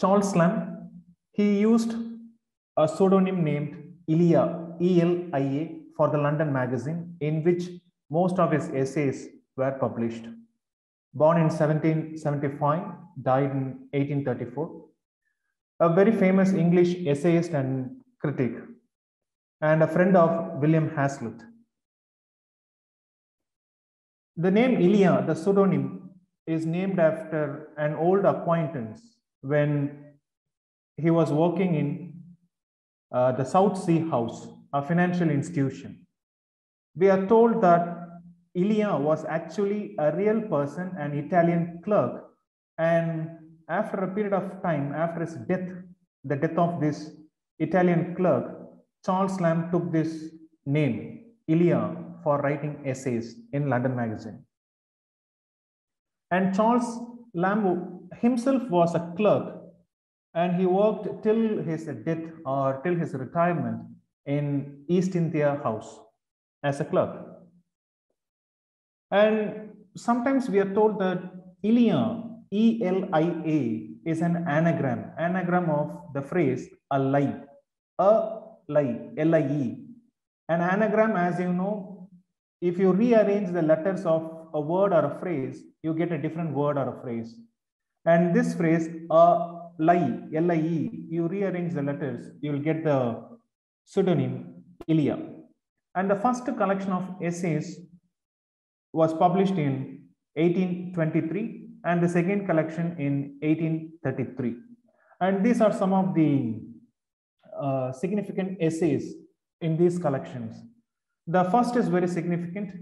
Charles Lamb, he used a pseudonym named Elia, E-L-I-A, for the London magazine, in which most of his essays were published. Born in 1775, died in 1834. A very famous English essayist and critic, and a friend of William Hazlitt. The name Elia, the pseudonym, is named after an old acquaintance when he was working in uh, the South Sea House, a financial institution. We are told that Elia was actually a real person, an Italian clerk, and after a period of time, after his death, the death of this Italian clerk, Charles Lamb took this name, Elia, for writing essays in London Magazine. And Charles Lamb himself was a clerk and he worked till his death or till his retirement in East India House as a clerk. And sometimes we are told that Elia, E L I A, is an anagram, anagram of the phrase a lie, a lie, L I E. An anagram, as you know, if you rearrange the letters of a word or a phrase, you get a different word or a phrase. And this phrase, a lie, L I E, you rearrange the letters, you will get the pseudonym Elia. And the first collection of essays was published in 1823 and the second collection in 1833. And these are some of the uh, significant essays in these collections. The first is very significant.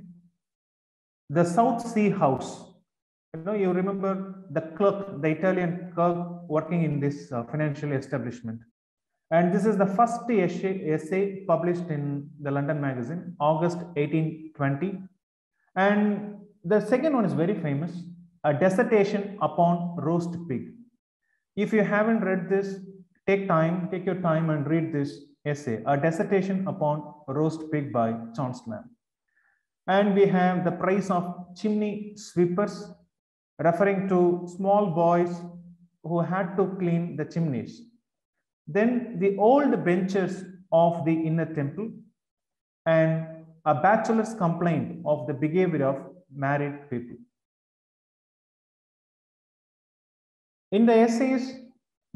The South Sea House. You know, you remember the clerk, the Italian clerk working in this uh, financial establishment. And this is the first essay, essay published in the London magazine, August 1820. And the second one is very famous, a dissertation upon roast pig. If you haven't read this, take time, take your time and read this essay, a dissertation upon roast pig by Charles Lamb. And we have the price of chimney sweepers, referring to small boys who had to clean the chimneys. Then the old benchers of the inner temple and a bachelor's complaint of the behavior of married people. In the essays,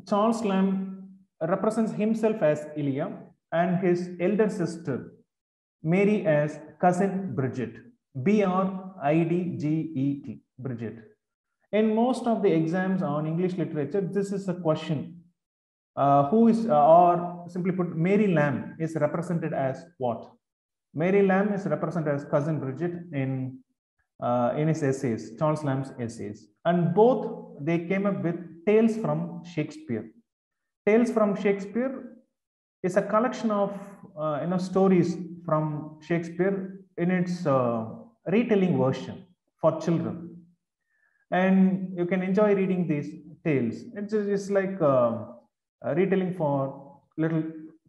Charles Lamb represents himself as Elia and his elder sister, Mary, as cousin Bridget, B R I D G E T, Bridget. In most of the exams on English literature, this is a question. Uh, who is, uh, or simply put, Mary Lamb is represented as what? Mary Lamb is represented as cousin Bridget in, uh, in his essays, Charles Lamb's essays. And both they came up with tales from Shakespeare. Tales from Shakespeare is a collection of uh, you know stories from Shakespeare in its uh, retelling version for children, and you can enjoy reading these tales. It's just like uh, retelling for little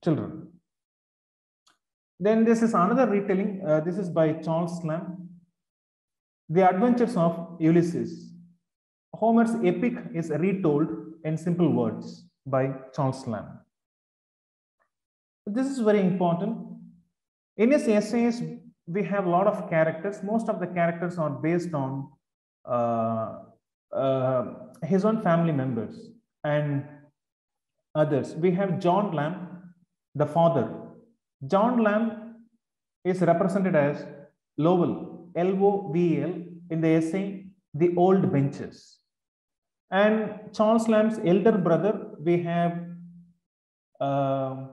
children. Then this is another retelling. Uh, this is by Charles Lamb. The Adventures of Ulysses. Homer's epic is retold in simple words by Charles Lamb. This is very important. In his essays, we have a lot of characters. Most of the characters are based on his own family members and others. We have John Lamb, the father. John Lamb is represented as Lovel, L-O-V-L, in the essay, The Old Benchers. And Charles Lamb's elder brother, we have uh,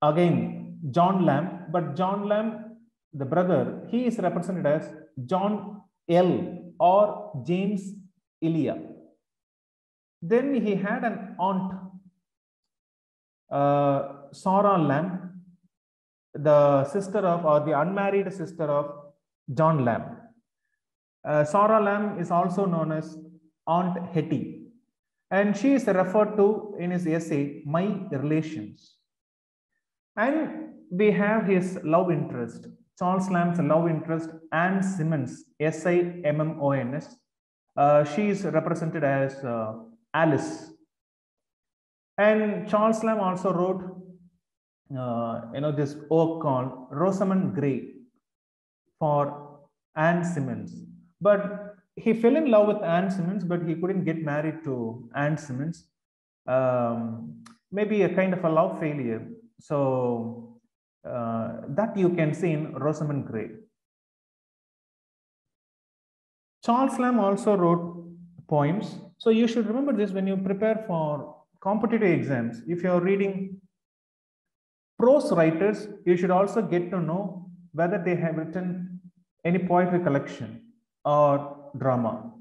again John Lamb, but John Lamb, the brother, he is represented as John L or James Elia. Then he had an aunt, uh, Sarah Lamb, the sister of or the unmarried sister of John Lamb. Uh, Sarah Lamb is also known as Aunt Hetty, and she is referred to in his essay, My Relations. And we have his love interest, Charles Lamb's love interest, Anne Simmons, S I M M O N S. Uh, she is represented as uh, Alice. And Charles Lamb also wrote, uh, you know, this work called Rosamund Grey for Anne Simmons. But he fell in love with Anne Simmons, but he couldn't get married to Anne Simmons. Um, maybe a kind of a love failure. So Uh, that you can see in Rosamund Grey. Charles Lamb also wrote poems. So you should remember this when you prepare for competitive exams. If you're reading prose writers, you should also get to know whether they have written any poetry collection or drama.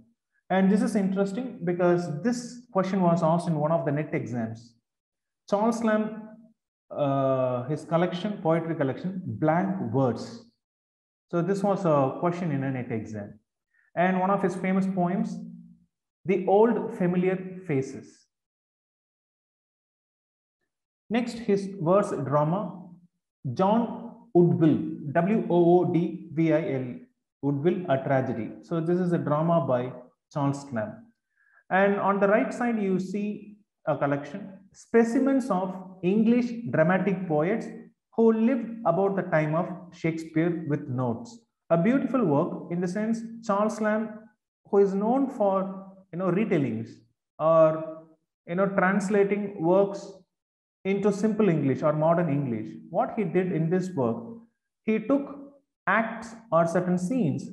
And this is interesting because this question was asked in one of the NET exams. Charles Lamb, uh, his collection, poetry collection, Blank Verse. So this was a question in an exam. And one of his famous poems, The Old Familiar Faces. Next, his verse drama, John Woodville, W-O-O-D-V-I-L, Woodville, a tragedy. So this is a drama by Charles Lamb. And on the right side, you see a collection, specimens of English dramatic poets who lived about the time of Shakespeare with notes. A beautiful work in the sense Charles Lamb, who is known for you know retellings or you know translating works into simple English or modern English. What he did in this work, he took acts or certain scenes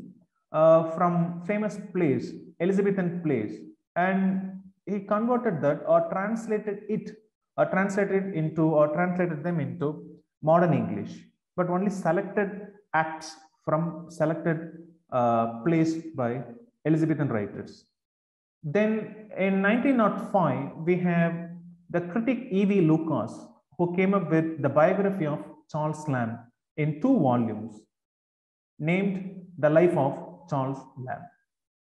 uh, from famous plays, Elizabethan plays, and he converted that or translated it or translated into or translated them into modern English, but only selected acts from selected uh, plays by Elizabethan writers. Then in 1905, we have the critic E.V. Lucas, who came up with the biography of Charles Lamb in two volumes named The Life of Charles Lamb.